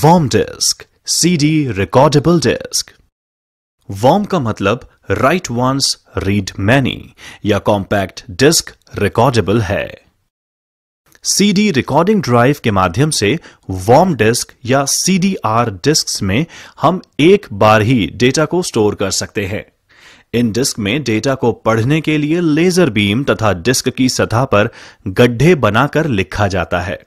Warm disc CD recordable disc worm का मतलब write once read many या compact disc recordable है। CD recording drive के माध्यम से वॉर्म डिस्क या सीडीआर डिस्क में हम एक बार ही डेटा को स्टोर कर सकते हैं। इन डिस्क में डेटा को पढ़ने के लिए लेजर बीम तथा डिस्क की सतह पर गड्ढे बनाकर लिखा जाता है।